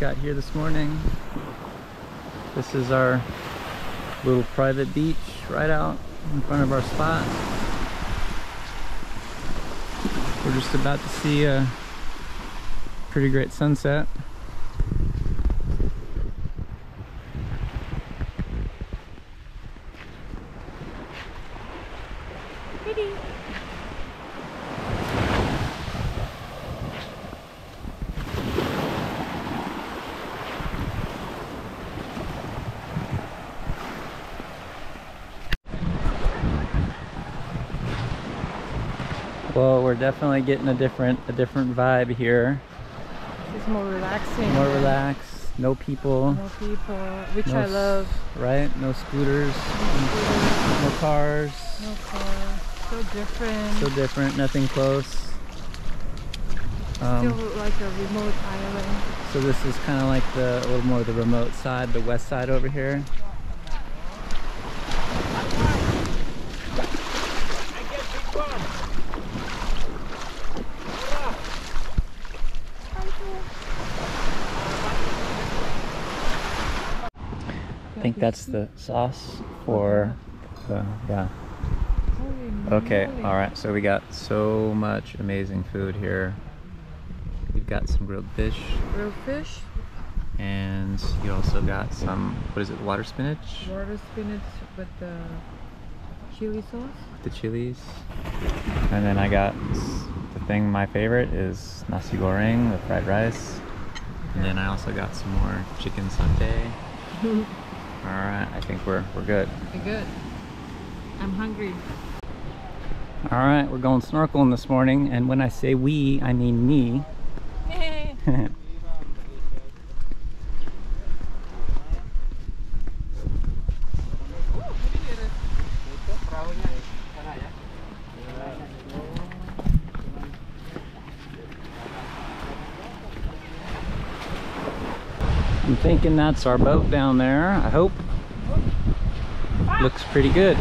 got here this morning. This is our little private beach right out in front of our spot. We're just about to see a pretty great sunset. Well, we're definitely getting a different a different vibe here. It's more relaxing. More relaxed, no people, No people, which No I love. right? No scooters, No no cars. No car. So different. So different, nothing close. Still Um, like a remote island. so this is kind of like the a little more the remote side, the west side over here. That's the sauce for the yeah. Okay, all right. So we got so much amazing food here. We've got some grilled fish, Grilled fish, and you also got some what is it? Water spinach, water spinach with the chili sauce. With the chilies, and then I got the thing. My favorite is nasi goreng, the fried rice, and then I also got some more chicken satay. All right, I think we're we're good. We're Good. I'm hungry. All right, we're going snorkeling this morning, and when I say we, I mean me. I'm thinking that's our boat down there. I hope. Looks pretty good.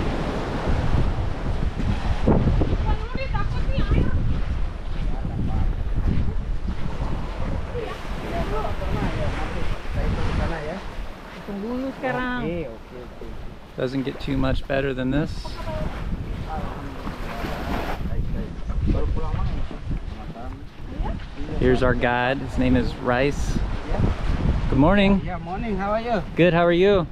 Doesn't get too much better than this. Here's our guide. His name is Rice. Good morning. Yeah, morning. How are you? Good. How are you?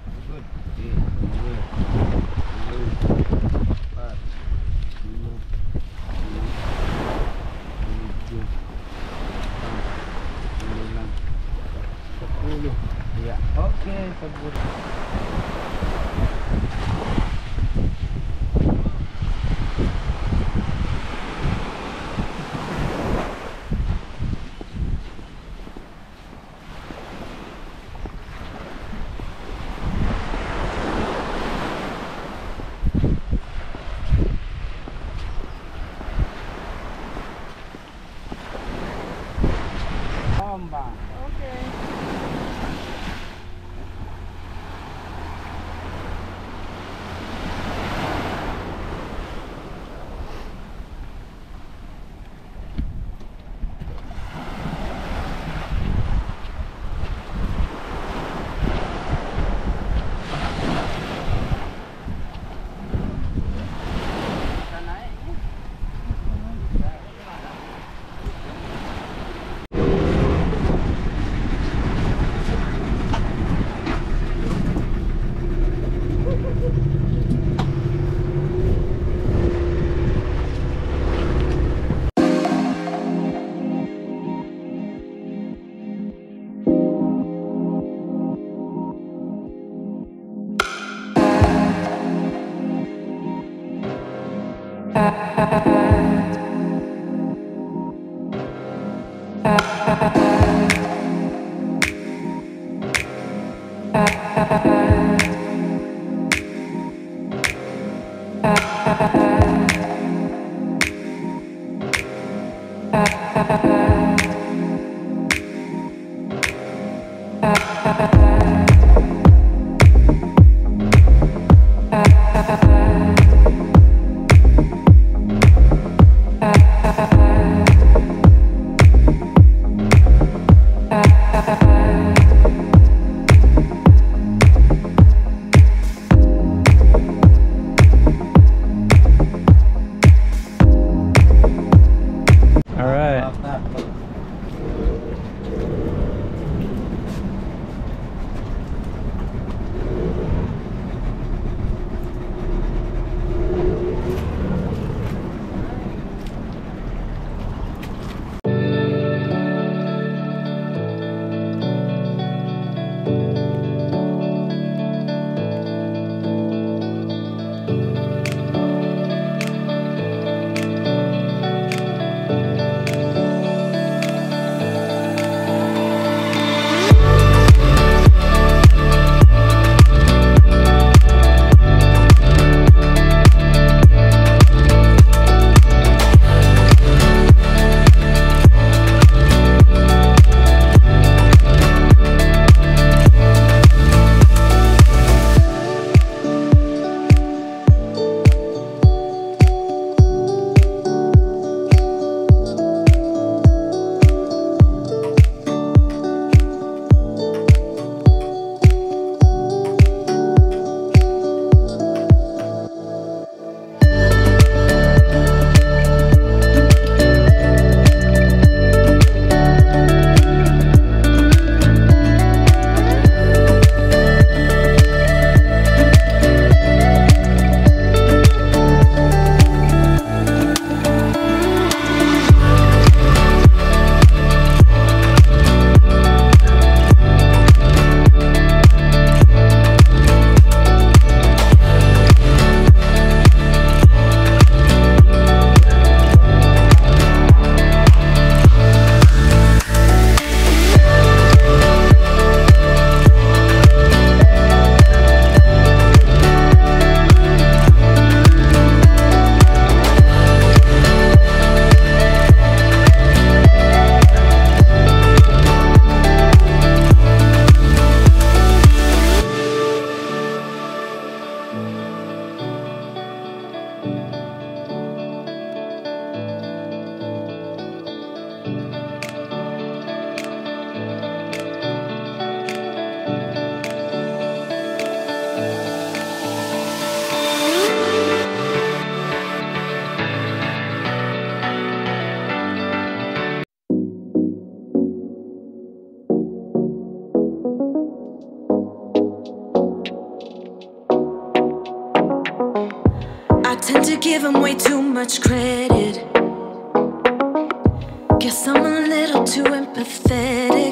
Credit. Guess I'm a little too empathetic.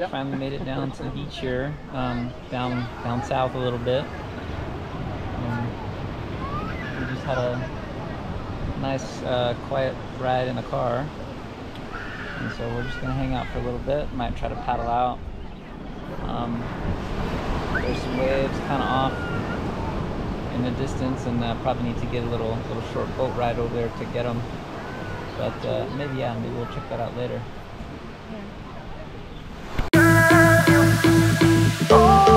It. Finally made it down to the beach here. Um, down down south a little bit. Um, we just had a nice, uh, quiet ride in the car, and so we're just gonna hang out for a little bit. Might try to paddle out. Um, there's some waves kind of off in the distance, and uh, probably need to get a little little short boat ride over there to get them. But uh, maybe yeah, maybe we'll check that out later.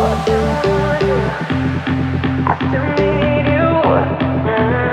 I still need you.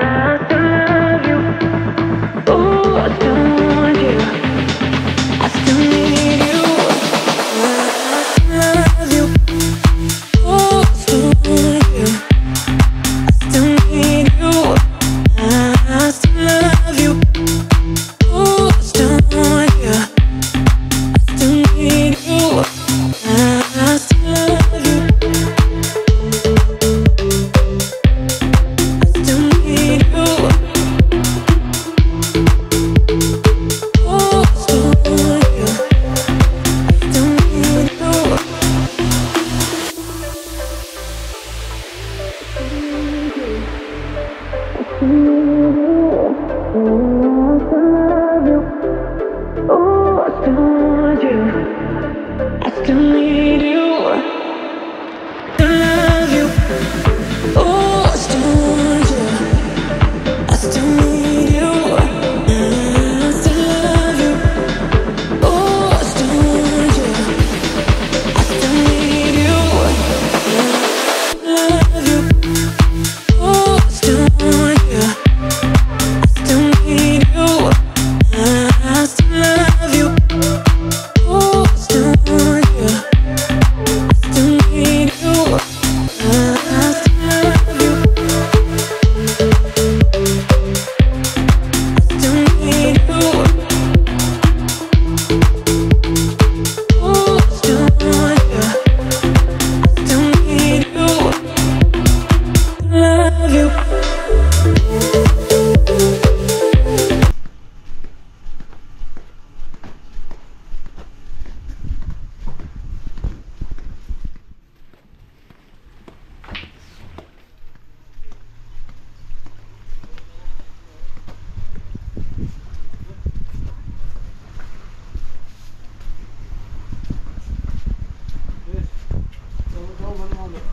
ulit.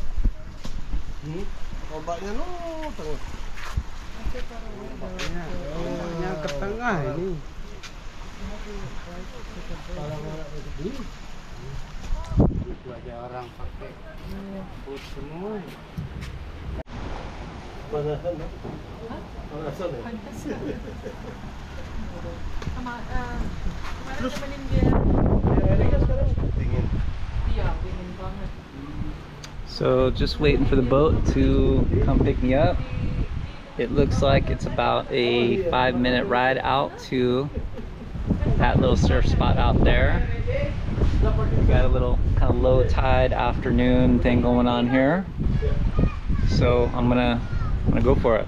Hmm? Obatnya no, tengok. Obatnya, obatnya ke tengah ini. Kalau itu aja orang pakai put semua. Panasan, panasan ya. Sama, uh, kemarin temenin dia. So just waiting for the boat to come pick me up. It looks like it's about a five minute ride out to that little surf spot out there. We got a little kind of low tide afternoon thing going on here. So I'm gonna I'm gonna go for it.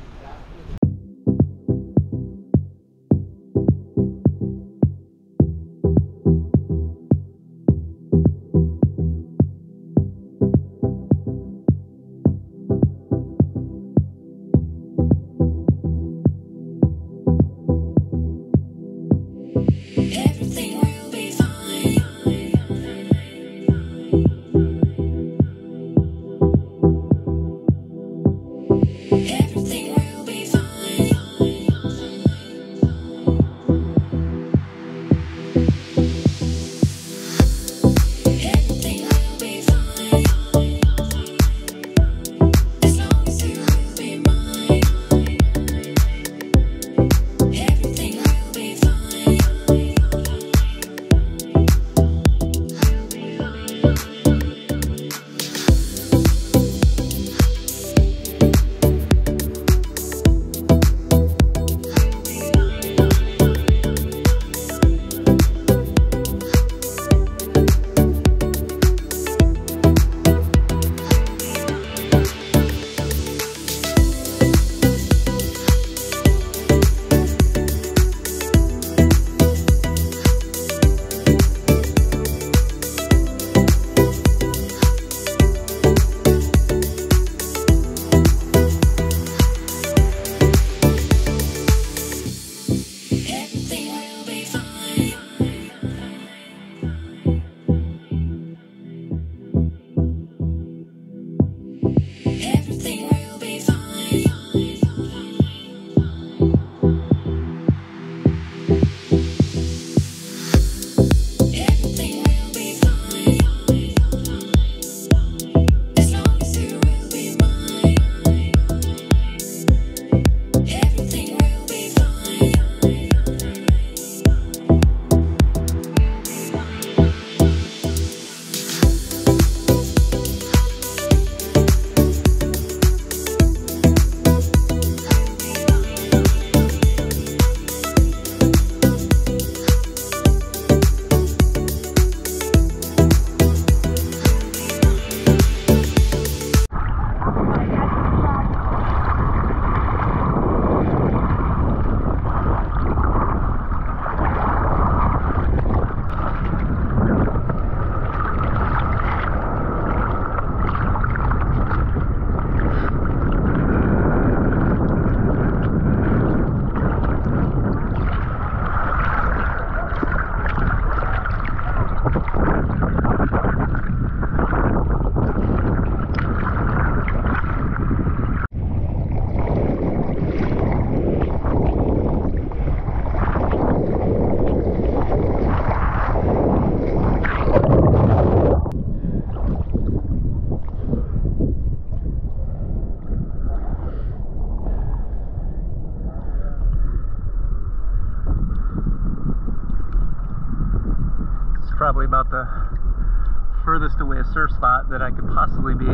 Away a surf spot that I could possibly be.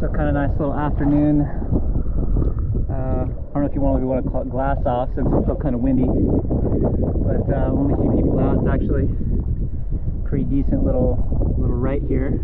So kind of nice little afternoon. Uh, I don't know if you want, want to call it glass off since it's still kind of windy, but uh, only a few people out. It's actually pretty decent little little right here.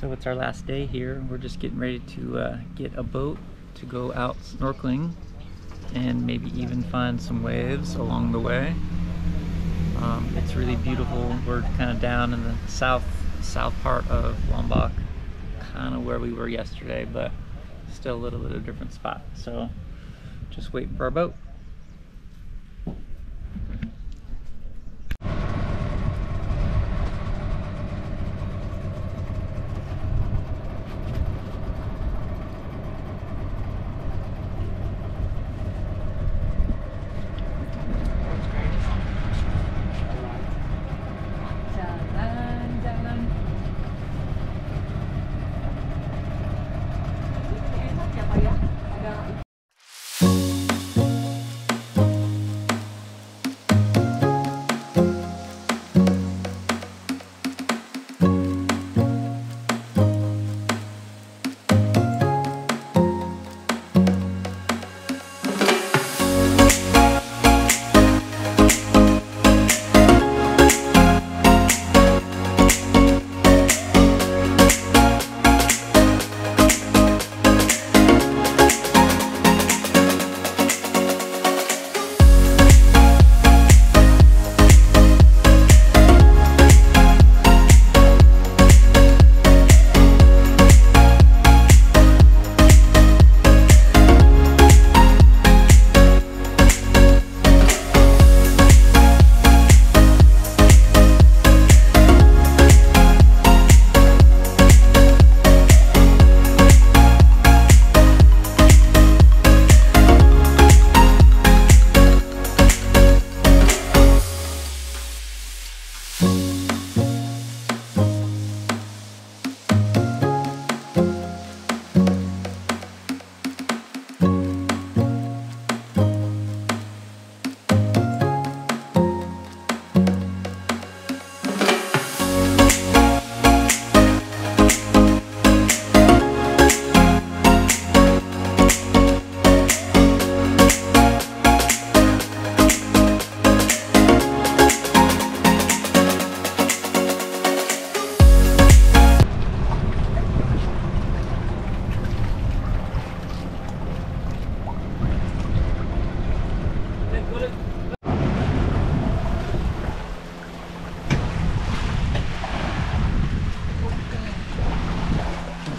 So it's our last day here. We're just getting ready to uh, get a boat to go out snorkeling and maybe even find some waves along the way. Um, it's really beautiful. We're kind of down in the south south part of Lombok, kind of where we were yesterday, but still a little bit of a different spot. So just waiting for our boat.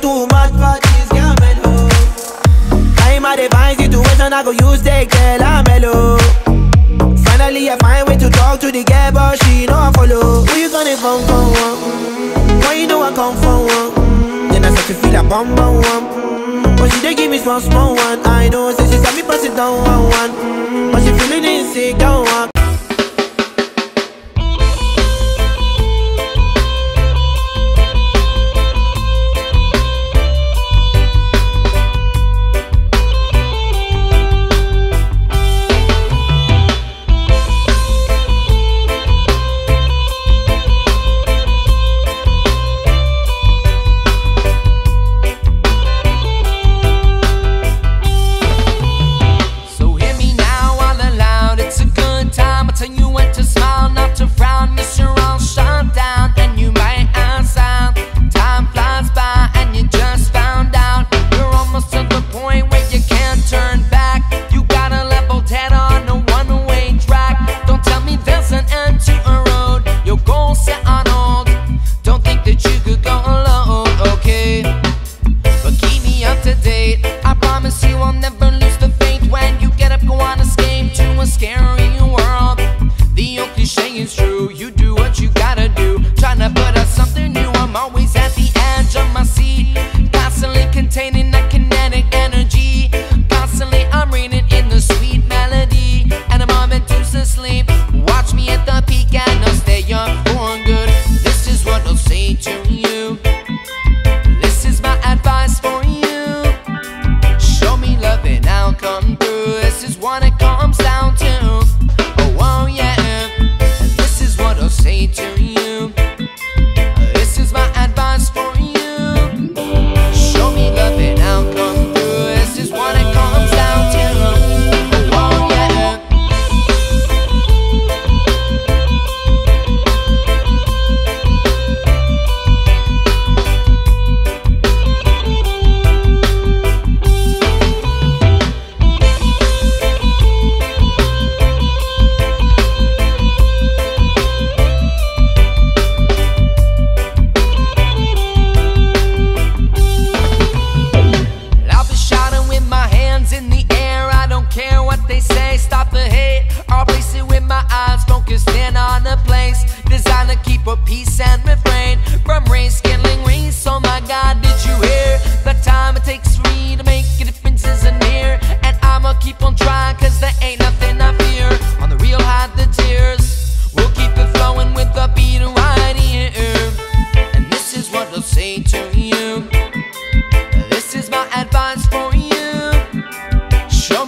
too much for this girl mellow. Oh. Time I define situation, I go use the girl I'm mellow. Finally I find way to talk to the girl, but she know I follow. Who you gonna phone for? One? Why you know I come for one? Then I start to feel a bum bum one. But she dey give me small small one. I know, say she saw me pass it down one one. But she feeling insecure one.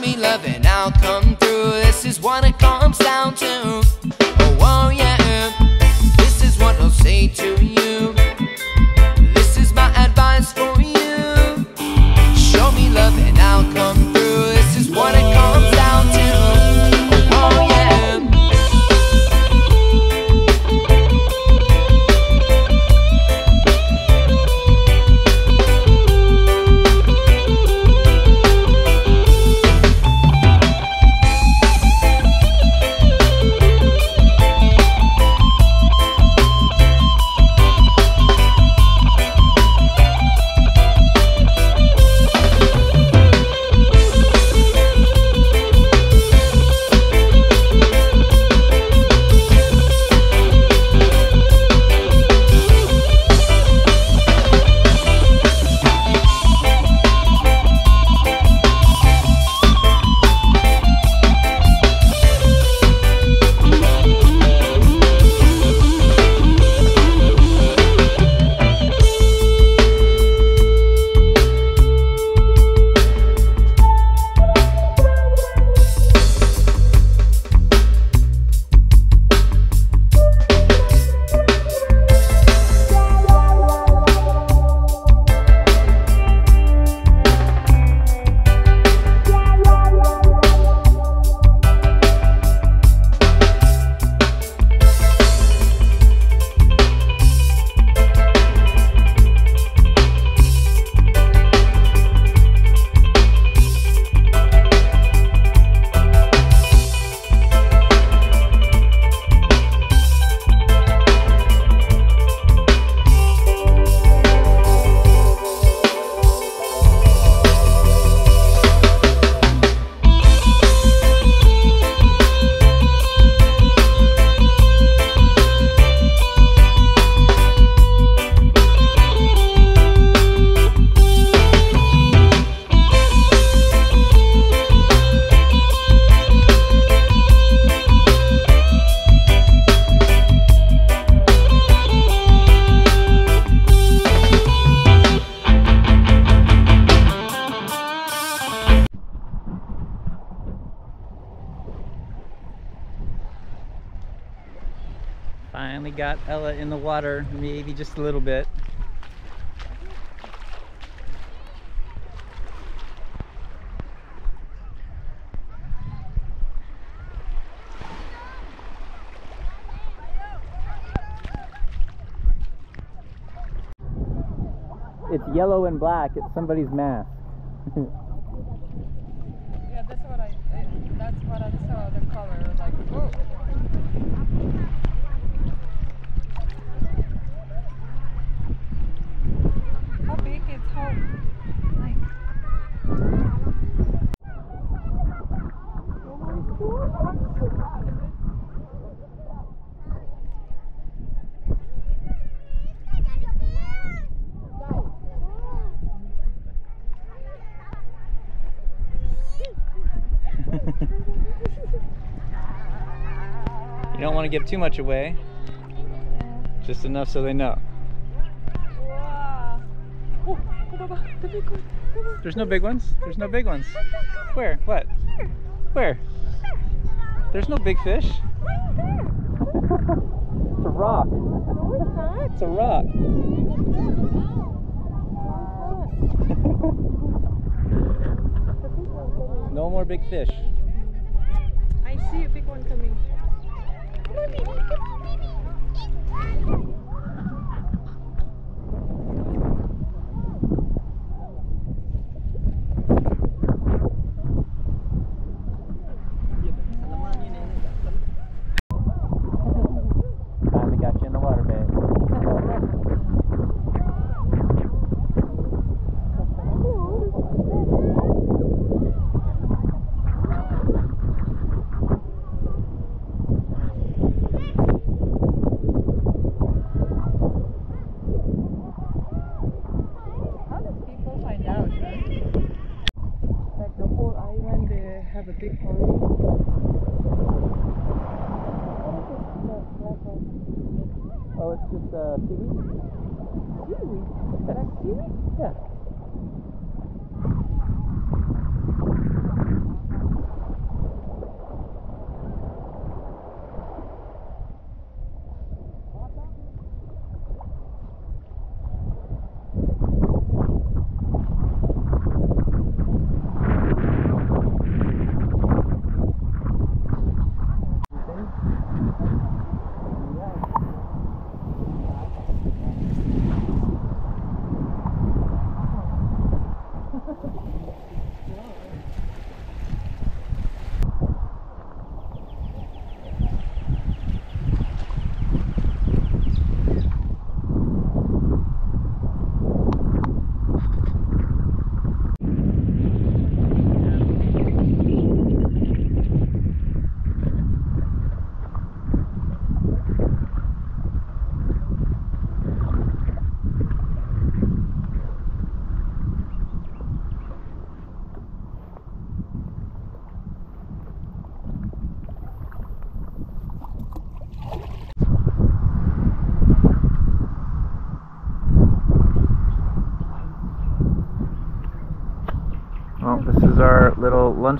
me loving, I'll come through. This is what it comes down to. Oh, oh yeah, this is what I'll say to you. Finally got Ella in the water, maybe just a little bit. It's yellow and black. It's somebody's mask. Yeah, that's what I. I that's what I saw. The color, like, oh. How big is how? Like. You don't want to give too much away. Just enough so they know. There's no big ones. There's no big ones. Where? What? Where? There's no big fish. it's a rock. It's a rock. no more big fish. I see a big one coming. Finally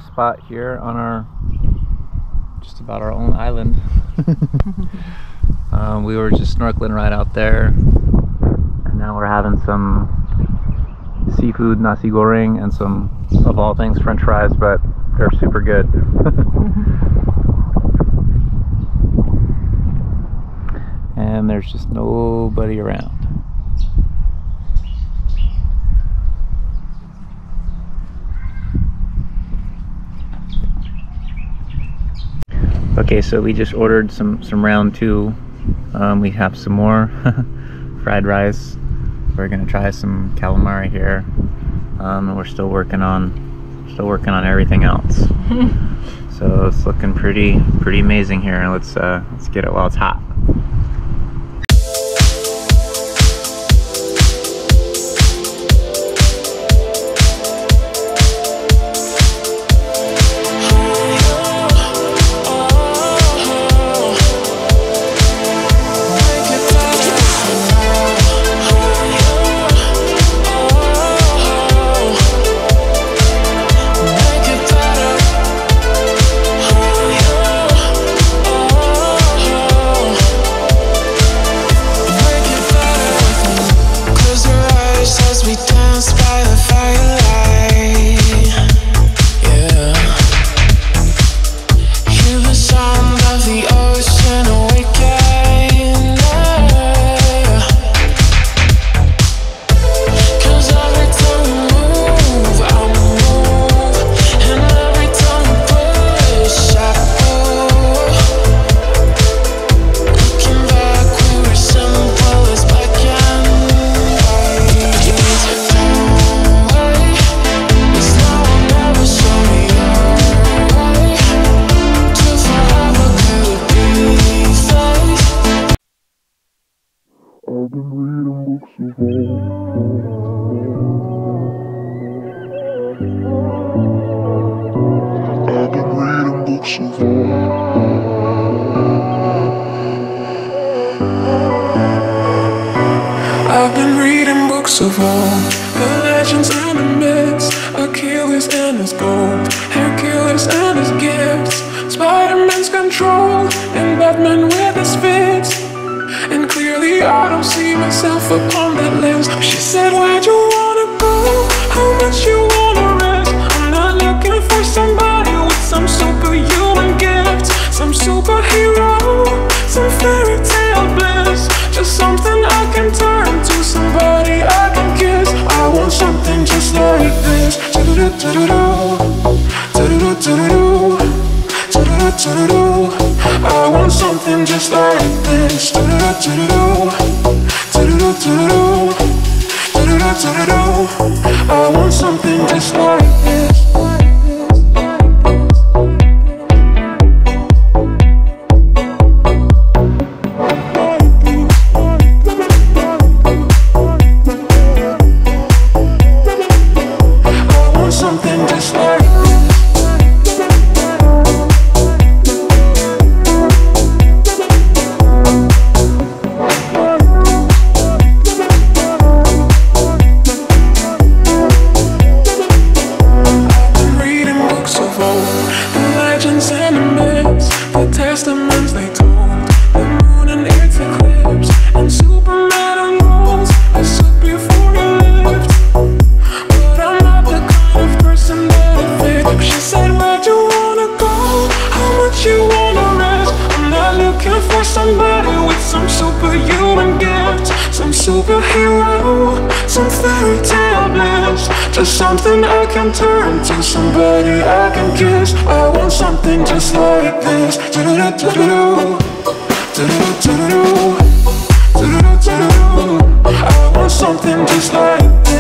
spot here on our just about our own island. um, we were just snorkeling right out there, and now we're having some seafood nasi goreng and some of all things French fries, but they're super good. and there's just nobody around. Okay, so we just ordered some some round two. Um, we have some more fried rice. We're gonna try some calamari here, um, and we're still working on still working on everything else. so it's looking pretty pretty amazing here. Let's uh, let's get it while it's hot. something I can turn to somebody I can kiss. I want something just like this. I want something just like this.